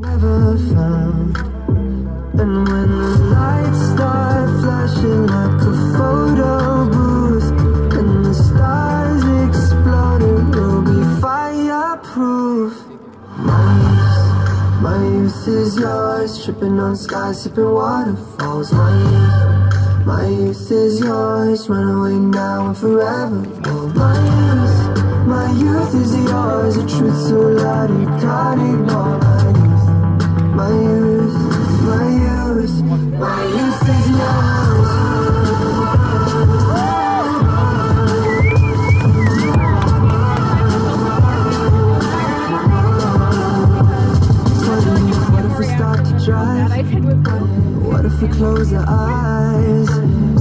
never found. And when the lights start flashing like a photo booth, and the stars exploding, we'll be fireproof. My youth, my youth is yours, tripping on skies, sipping waterfalls. My youth, my youth is yours, run away now and forever. Oh, my youth, my youth is yours, a truth What if we close our eyes?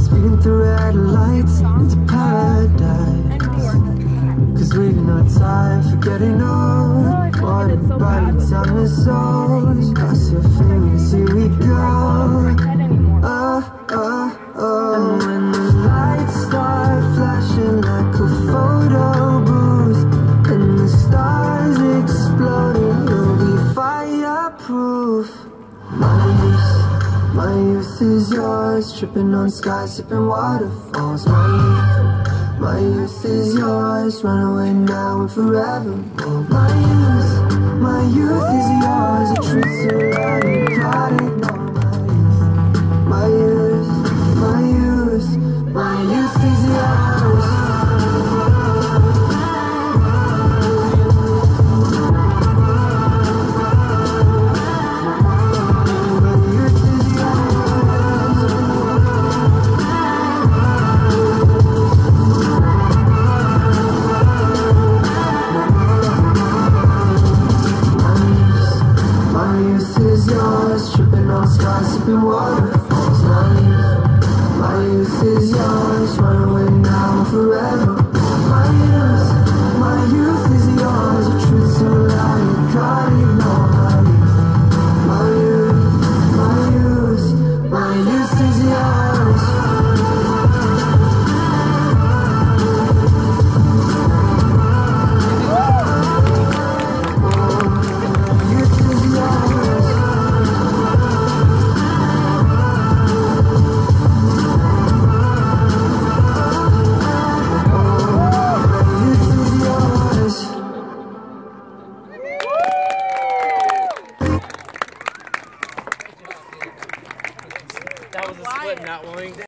Speeding through red lights into paradise. Cause we've no time for getting old. One body, time is souls. Cross your fingers, here we go. Oh, oh, oh. And when the lights start flashing like a photo booth, and the stars exploding, we'll be fireproof. My youth, is yours, tripping on skies, sipping waterfalls. My youth, my youth is yours, run away now and forever. My youth, my youth is yours, a skies, sipping not willing.